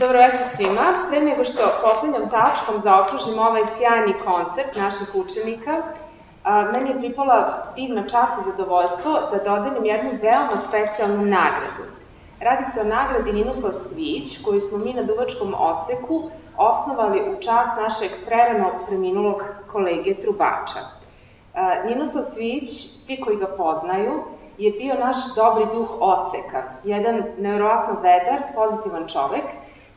Dobroveče svima. Pre nego što poslednjom tačkom zaokružim ovaj sjajni koncert naših učenika, meni je pripala divna čast i zadovoljstvo da dodelim jednu veoma specijalnu nagradu. Radi se o nagradi Ninoslav Svić, koju smo mi na Duvačkom oceku osnovali u čast našeg prerano preminulog kolege Trubača. Ninoslav Svić, svi koji ga poznaju, je bio naš dobri duh oceka, jedan nevjerovatno vedar, pozitivan čovek,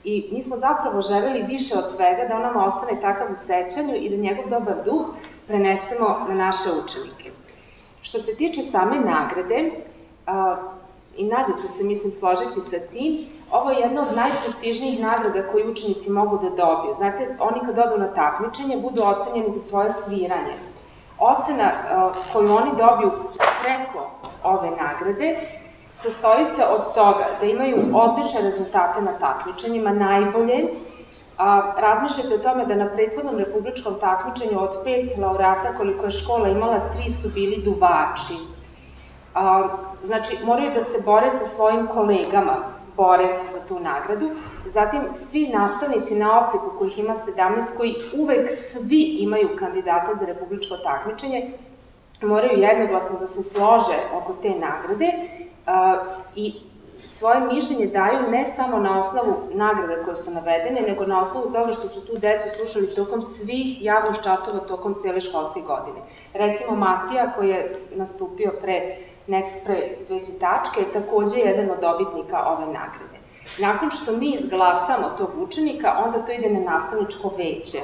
I mi smo zapravo želeli više od svega da on nama ostane takav u sećanju i da njegov dobar duh prenesemo na naše učenike. Što se tiče same nagrade, i nađe će se, mislim, složiti sa tim, ovo je jedna od najprestižnijih nagrada koje učenici mogu da dobiju. Znate, oni kad odu na takmičenje budu ocenjeni za svoje sviranje. Ocena koju oni dobiju preko ove nagrade sastoji se od toga da imaju odlične rezultate na takmičenjima, najbolje, a, razmišljate o tome da na prethodnom republičkom takmičenju od pet laureata koliko je škola imala, tri su bili duvači. A, znači, moraju da se bore sa svojim kolegama, bore za tu nagradu. Zatim, svi nastavnici na oceku, kojih ima 17, koji uvek svi imaju kandidata za republičko takmičenje, moraju jednoglasno da se slože oko te nagrade i svoje mišljenje daju ne samo na osnovu nagrade koje su navedene, nego na osnovu toga što su tu decu slušali tokom svih javnih časova tokom cele školske godine. Recimo Matija koji je nastupio pre, ne, pre dve, tačke je takođe jedan od dobitnika ove nagrade. Nakon što mi izglasamo tog učenika, onda to ide na nastavničko veće.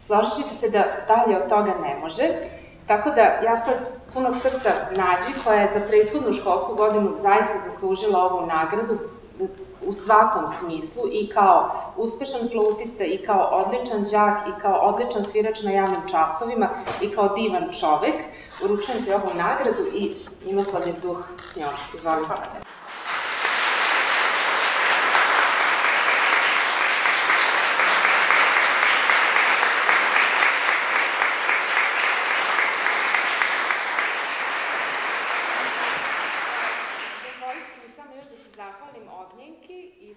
Složit ćete se da dalje od toga ne može, tako da ja sad punog srca Nađi, koja je za prethodnu školsku godinu zaista zaslužila ovu nagradu u svakom smislu i kao uspešan flautista i kao odličan đak i kao odličan svirač na javnim časovima i kao divan čovek. Uručujem ti ovu nagradu i ima slavljiv duh s njom. Izvolite.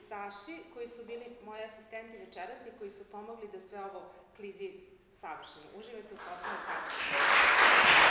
Saši, koji su bili moji asistenti večeras i koji su pomogli da sve ovo klizi savršeno. Uživajte u poslednju tačku.